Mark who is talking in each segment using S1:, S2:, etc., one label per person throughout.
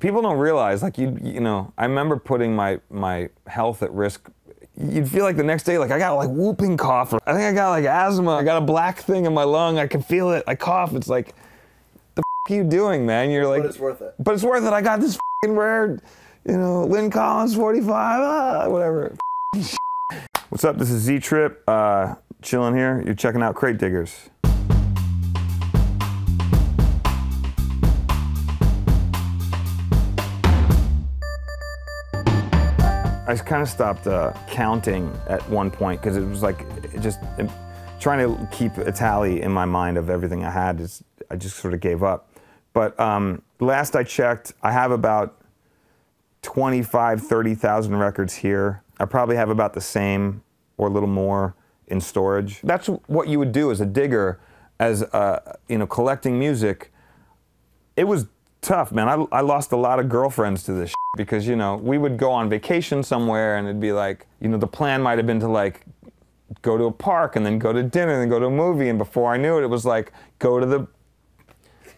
S1: people don't realize, like you, you know, I remember putting my my health at risk. You'd feel like the next day, like I got like whooping cough. Or I think I got like asthma. I got a black thing in my lung. I can feel it. I cough. It's like, the f- are you doing, man? You're like,
S2: But it's worth it.
S1: But it's worth it. I got this f***ing rare, you know, Lyn Collins 45, ah, whatever. What's up? This is Z Trip. Uh, chilling here. You're checking out Crate Diggers. I kind of stopped uh, counting at one point because it was like it just it, trying to keep a tally in my mind of everything I had. Is, I just sort of gave up. But um, last I checked, I have about 25, 30,000 records here. I probably have about the same or a little more in storage. That's what you would do as a digger, as uh, you know, collecting music. It was tough, man. I, I lost a lot of girlfriends to this because you know we would go on vacation somewhere and it'd be like you know the plan might have been to like go to a park and then go to dinner and then go to a movie. And before I knew it it was like go to the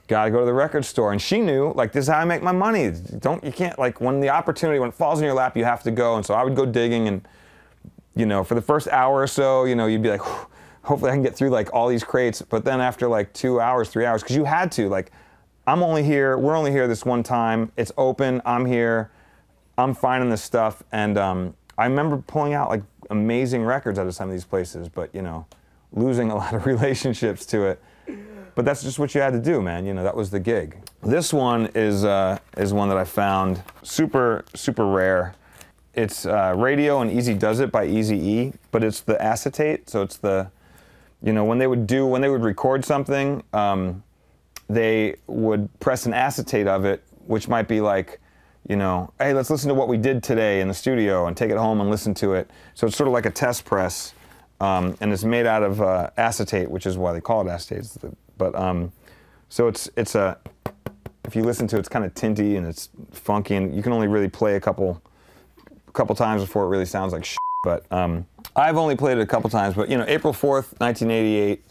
S1: gotta go to the record store. And she knew like this is how I make my money. Don't you can't like when the opportunity when it falls in your lap you have to go. And so I would go digging and you know for the first hour or so you know you'd be like hopefully I can get through like all these crates. But then after like two hours three hours because you had to like I'm only here, we're only here this one time. It's open, I'm here, I'm finding this stuff. And um, I remember pulling out like amazing records out of some of these places, but you know, losing a lot of relationships to it. But that's just what you had to do, man. You know, that was the gig. This one is, uh, is one that I found super, super rare. It's uh, Radio and Eazy-Duz-It by Easy E, but it's the acetate. So it's the, you know, when they would do, when they would record something, um, they would press an acetate of it, which might be like, you know, hey, let's listen to what we did today in the studio and take it home and listen to it. So it's sort of like a test press, um, and it's made out of uh, acetate, which is why they call it acetate. But um, so it's it's a, if you listen to it, it's kind of tinty and it's funky, and you can only really play a couple, a couple times before it really sounds like. Shit. But um, I've only played it a couple times. But you know, April fourth, 1988,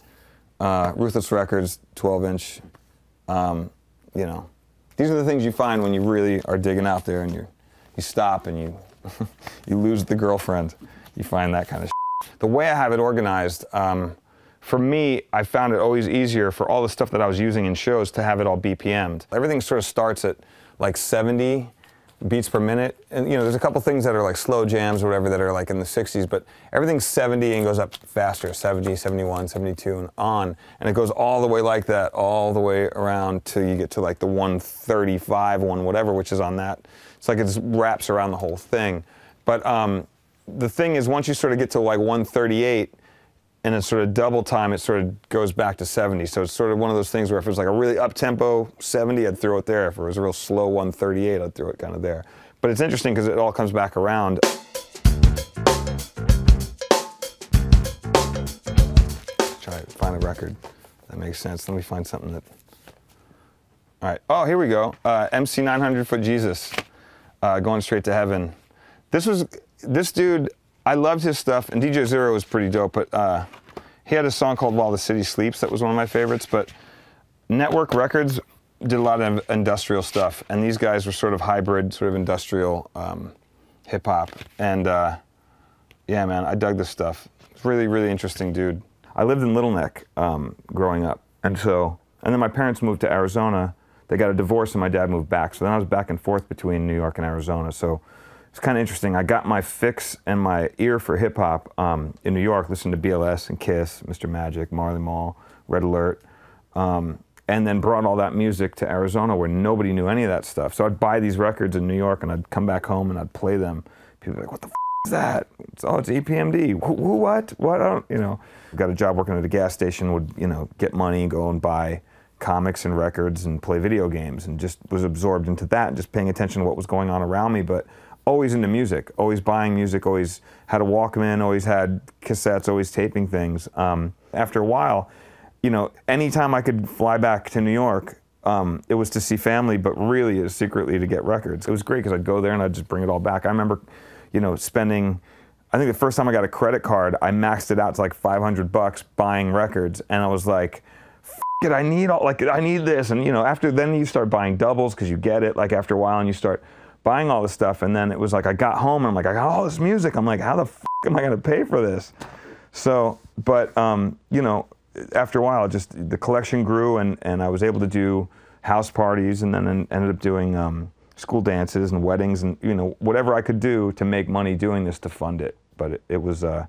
S1: uh, Ruthless Records, 12 inch. Um, you know, these are the things you find when you really are digging out there and you you stop and you you lose the girlfriend. You find that kind of. Shit. The way I have it organized, um, for me, I found it always easier for all the stuff that I was using in shows to have it all BPM'd. Everything sort of starts at like 70 beats per minute. And you know, there's a couple things that are like slow jams or whatever that are like in the 60s, but everything's 70 and goes up faster, 70, 71, 72 and on. And it goes all the way like that, all the way around till you get to like the 135 one, whatever, which is on that. It's like it just wraps around the whole thing. But um, the thing is, once you sort of get to like 138, and it's sort of double time, it sort of goes back to 70. So it's sort of one of those things where if it was like a really up tempo 70, I'd throw it there. If it was a real slow 138, I'd throw it kind of there. But it's interesting because it all comes back around. Try to find a record that makes sense. Let me find something that. All right. Oh, here we go. Uh, MC 900 Foot Jesus, uh, going straight to heaven. This was this dude. I loved his stuff, and DJ Zero was pretty dope, but uh, he had a song called While the City Sleeps that was one of my favorites. But Nettwerk Records did a lot of industrial stuff, and these guys were sort of hybrid, sort of industrial um, hip hop. And uh, yeah, man, I dug this stuff. It's really, really interesting dude. I lived in Little Neck um, growing up, and so, and then my parents moved to Arizona. They got a divorce, and my dad moved back. So then I was back and forth between New York and Arizona. So it's kind of interesting. I got my fix and my ear for hip hop um, in New York, listening to BLS and Kiss, Mr. Magic, Marley Marl, Red Alert, um, and then brought all that music to Arizona where nobody knew any of that stuff. So I'd buy these records in New York and I'd come back home and I'd play them. People were like, "What the f- is that?" It's, oh, it's EPMD. Who, who what? What? I don't, you know. Got a job working at a gas station. Would you know get money, and go and buy comics and records and play video games and just was absorbed into that and just paying attention to what was going on around me but always into music always buying music always had a walkman always had cassettes always taping things. Um, after a while you know anytime i could fly back to new york um, it was to see family but really it was secretly to get records. It was great because i'd go there and i'd just bring it all back. I remember you know spending i think the first time i got a credit card i maxed it out to like 500 bucks buying records. And i was like it, I need all like I need this, and you know, after then you start buying doubles because you get it. Like after a while, and you start buying all this stuff, and then it was like I got home and I'm like, I got all this music. I'm like, how the f- am I gonna pay for this? So, but um, you know, after a while, just the collection grew, and and I was able to do house parties, and then ended up doing um, school dances and weddings, and you know, whatever I could do to make money doing this to fund it. But it, it was, uh,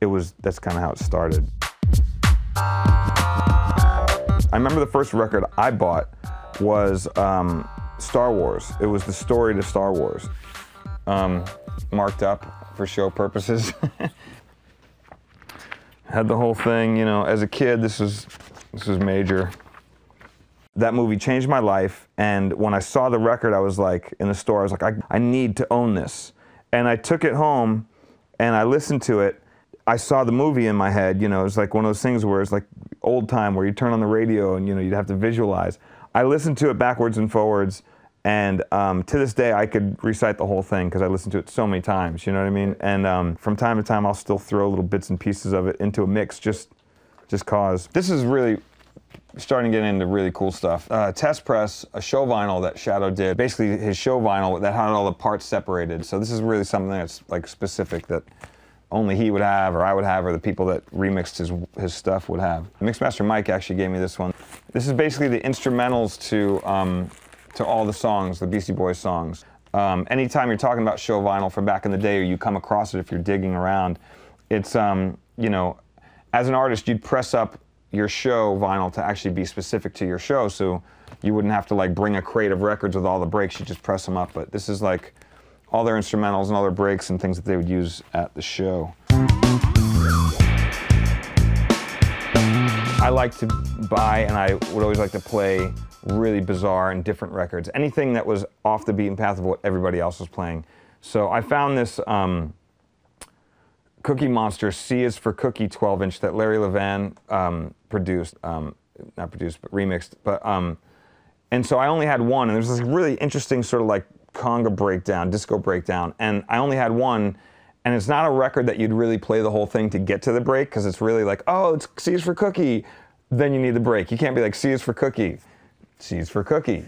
S1: it was that's kind of how it started. I remember the first record I bought was um, Star Wars. It was the story to Star Wars, um, marked up for show purposes. Had the whole thing, you know. As a kid, this was this was major. That movie changed my life, and when I saw the record, I was like in the store. I was like, I, I need to own this, and I took it home, and I listened to it. I saw the movie in my head. You know, it was like one of those things where it's like old time where you turn on the radio and you know you'd have to visualize. I listened to it backwards and forwards, and um, to this day I could recite the whole thing because I listened to it so many times. You know what I mean? And um, from time to time I'll still throw little bits and pieces of it into a mix just just cause. This is really starting to get into really cool stuff. Uh, Test Press, a show vinyl that Shadow did, basically his show vinyl that had all the parts separated. So this is really something that's like specific that only he would have, or I would have, or the people that remixed his his stuff would have. Mixmaster Mike actually gave me this one. This is basically the instrumentals to um, to all the songs, the Beastie Boys songs. Um, anytime you're talking about show vinyl from back in the day, or you come across it if you're digging around, it's um, you know, as an artist, you'd press up your show vinyl to actually be specific to your show, so you wouldn't have to like bring a crate of records with all the breaks. You just press them up. But this is like all their instrumentals and all their breaks and things that they would use at the show. I like to buy and I would always like to play really bizarre and different records. Anything that was off the beaten path of what everybody else was playing. So I found this um, Cookie Monster C is for Cookie 12 inch that Larry Levan um, produced, um, not produced, but remixed. But um, and so I only had one, and there's this really interesting sort of like conga breakdown, disco breakdown, and I only had one. And it's not a record that you'd really play the whole thing to get to the break because it's really like, oh, it's C is for cookie. Then you need the break. You can't be like C is for cookie, C is for cookie,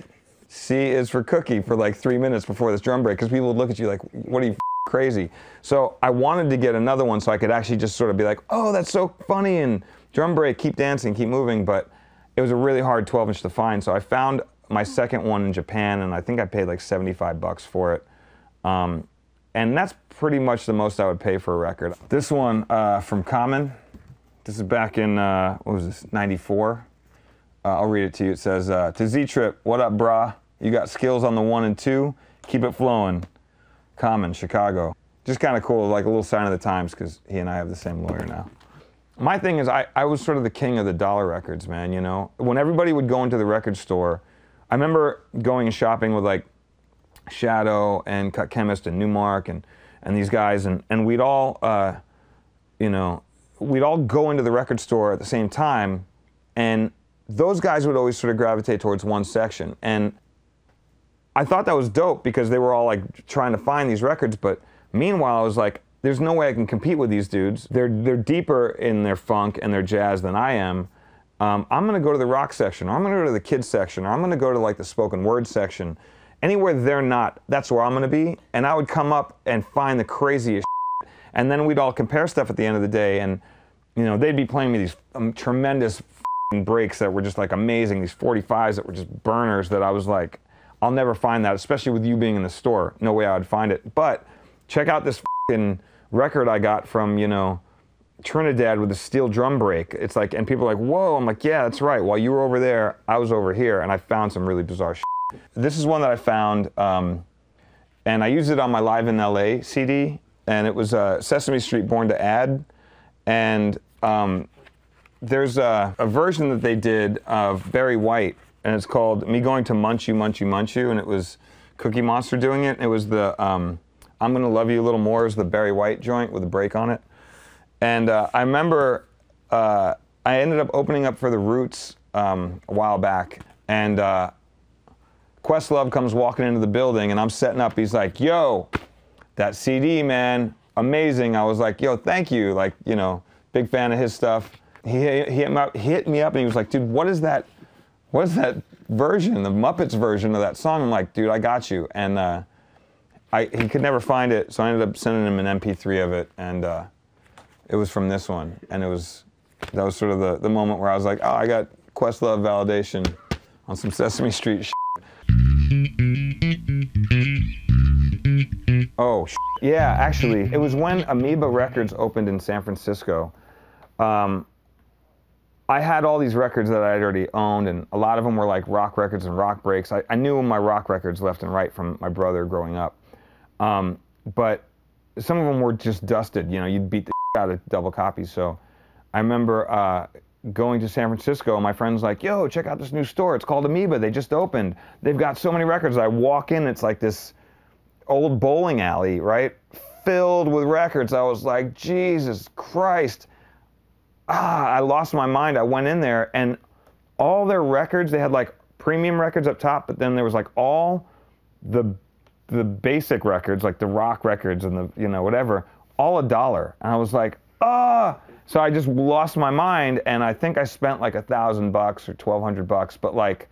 S1: C is for cookie for like three minutes before this drum break because people would look at you like, what are you crazy? So I wanted to get another one so I could actually just sort of be like, oh, that's so funny and drum break, keep dancing, keep moving. But it was a really hard 12 inch to find. So I found my second one in Japan, and I think I paid like 75 bucks for it. Um, and that's pretty much the most I would pay for a record. This one uh, from Common, this is back in, uh, what was this, 94? Uh, I'll read it to you. It says, uh, To Z Trip, what up, brah? You got skills on the one and two? Keep it flowing. Common, Chicago. Just kind of cool, like a little sign of the times, because he and I have the same lawyer now. My thing is, I, I was sort of the king of the dollar records, man, you know? When everybody would go into the record store, I remember going shopping with like Shadow and Cut Chemist and Nu-Mark and, and these guys, and, and we'd all, uh, you know, we'd all go into the record store at the same time, and those guys would always sort of gravitate towards one section. And I thought that was dope because they were all like trying to find these records, but meanwhile, I was like, there's no way I can compete with these dudes. They're, they're deeper in their funk and their jazz than I am um, I'm going to go to the rock section, or I'm going to go to the kids section, or I'm going to go to like the spoken word section. Anywhere they're not, that's where I'm to be. And I would come up and find the craziest shit. And then we'd all compare stuff at the end of the day. And, you know, they'd be playing me these um, tremendous breaks that were just like amazing, these 45s that were just burners that I was like, I'll never find that, especially with you being in the store. No way I would find it. But check out this record I got from, you know, Trinidad with a steel drum break. It's like, and people are like, whoa. I'm like, yeah, that's right. While you were over there, I was over here, and I found some really bizarre shit. This is one that I found, um, and I used it on my Live in LA CD, and it was uh, Sesame Street Born to Add. And um, there's a, a, version that they did of Barry White, and it's called Me Going to Munch You, Munch You, Munch You, and it was Cookie Monster doing it. It was the um, I'm Gonna Love You a Little More is the Barry White joint with a break on it. And uh, I remember uh, I ended up opening up for the Roots um, a while back, and uh, Questlove comes walking into the building, and I'm setting up. He's like, "Yo, that CD, man, amazing." I was like, "Yo, thank you." Like, you know, big fan of his stuff. he, he, hit me up, hit me up and he was like, dude, what is that? What is that version, the Muppets version of that song? I'm like, dude, I got you. And uh, I, he could never find it, so I ended up sending him an MP3 of it, and uh, it was from this one. And it was, that was sort of the, the moment where I was like, oh, I got Questlove validation on some Sesame Street. Oh, yeah, actually, it was when Amoeba Records opened in San Francisco. Um, I had all these records that I had already owned, and a lot of them were like rock records and rock breaks. I, I knew my rock records left and right from my brother growing up. Um, but some of them were just dusted. You know, you'd beat the out of double copies. So I remember uh, going to San Francisco, my friend's like, yo, check out this new store. It's called Amoeba. They just opened. They've got so many records. I walk in, it's like this old bowling alley, right? Filled with records. I was like, Jesus Christ ah, I lost my mind. I went in there and all their records, they had like premium records up top, but then there was like all the the basic records, like the rock records and the you know whatever, all a dollar. And I was like, ah. So I just lost my mind, and I think I spent like a thousand bucks or twelve hundred bucks, but like.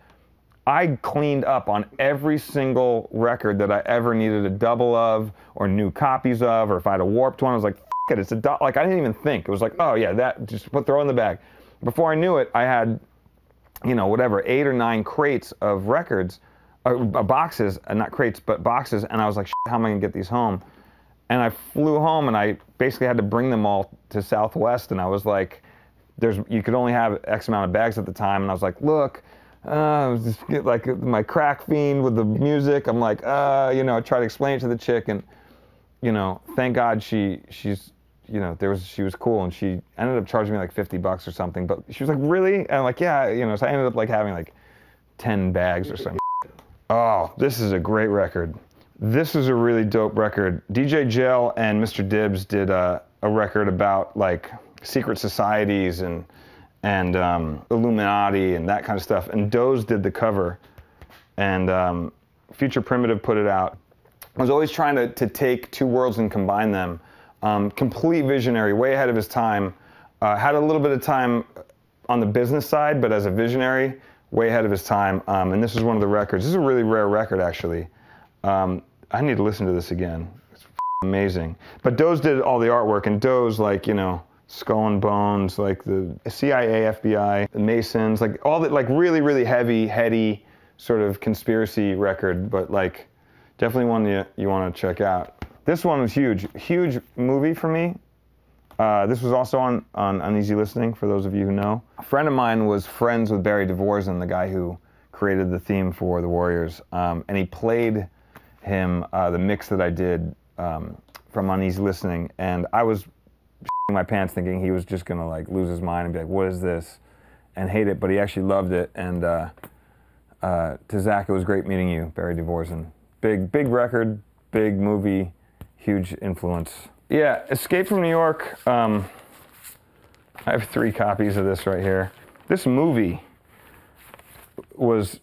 S1: I cleaned up on every single record that I ever needed a double of, or new copies of, or if I had a warped one, I was like, it. It's a do- like I didn't even think. It was like, oh yeah, that just put throw in the bag. Before I knew it, I had, you know, whatever eight or nine crates of records, uh, boxes, uh, not crates, but boxes, and I was like, how am I gonna get these home? And I flew home, and I basically had to bring them all to Southwest, and I was like, there's you could only have X amount of bags at the time, and I was like, look. Uh, just like my crack fiend with the music. I'm like, uh, you know, I try to explain it to the chick, and you know, thank God she she's you know, there was she was cool and she ended up charging me like 50 bucks or something. But she was like, really? And I'm like, yeah, you know. So I ended up like having like 10 bags or something. Oh, this is a great record. This is a really dope record. DJ Jail and Mr. Dibbs did a, a record about like secret societies and and um, Illuminati and that kind of stuff. And Doze did the cover, and um, Future Primitive put it out. I was always trying to, to take two worlds and combine them um, complete visionary, way ahead of his time. Uh, had a little bit of time on the business side, but as a visionary, way ahead of his time. Um, and this is one of the records. This is a really rare record, actually. Um, I need to listen to this again. It's amazing. But Doze did all the artwork, and Doze, like, you know, Skull and Bones, like the CIA, FBI, the Masons, like all the, like really, really heavy, heady sort of conspiracy record, but like definitely one you, you want to check out. This one was huge, huge movie for me. Uh, this was also on, on Uneasy Listening, for those of you who know. A friend of mine was friends with Barry De Vorzon, the guy who created the theme for The Warriors, um, and he played him uh, the mix that I did um, from Uneasy Listening, and I was my pants thinking he was just gonna like lose his mind and be like, "What is this?" and hate it, but he actually loved it. And uh, uh, to Zach, it was great meeting you, Barry De Vorzon. Big, big record, big movie huge influence. Yeah, Escape from New York. Um, I have three copies of this right here. This movie was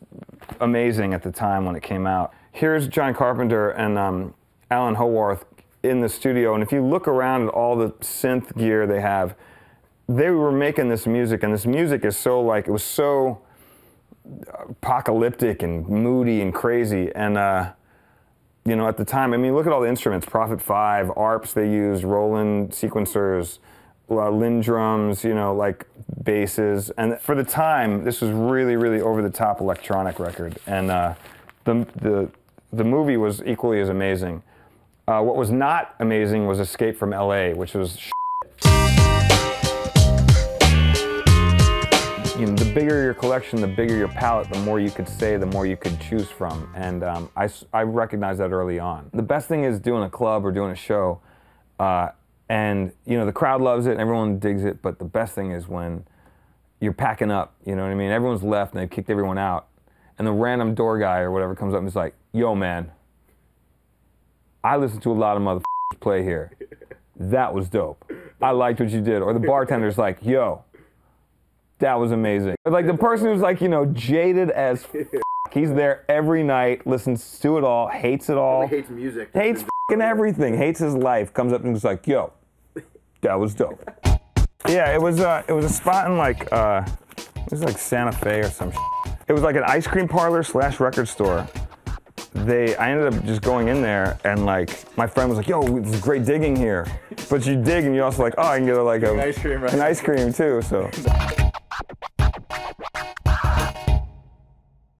S1: amazing at the time when it came out. Here's John Carpenter and um, Alan Howarth in the studio, and if you look around at all the synth gear they have, they were making this music, and this music is so like it was so apocalyptic and moody and crazy, and uh, you know, at the time, I mean, look at all the instruments, Prophet 5, ARPs they used, Roland sequencers, uh, LinnDrums, you know, like basses. And for the time, this was really, really over-the-top electronic record. And uh, the, the, the movie was equally as amazing. Uh, what was not amazing was Escape from LA, which was you know, the bigger your collection, the bigger your palette, the more you could say, the more you could choose from. And um, I, I recognized that early on. The best thing is doing a club or doing a show, uh, and you know the crowd loves it, and everyone digs it. But the best thing is when you're packing up. You know what I mean? Everyone's left and they've kicked everyone out, and the random door guy or whatever comes up and is like, "Yo, man, I listen to a lot of motherfuckers play here. That was dope. I liked what you did." Or the bartender's like, "Yo." That was amazing. Like the person who's like, you know, jaded as He's there every night, listens to it all, hates it all.
S2: hates music.
S1: Hates everything, hates his life. Comes up and is like, yo, that was dope. Yeah, it was uh, it was a spot in like uh, it was like Santa Fe or some. It was like an ice cream parlor slash record store. They, I ended up just going in there and like my friend was like, "Yo, it's great digging here," but you dig and you also like, "Oh, I can get like a,
S2: Ice cream, right?
S1: an ice cream too." So.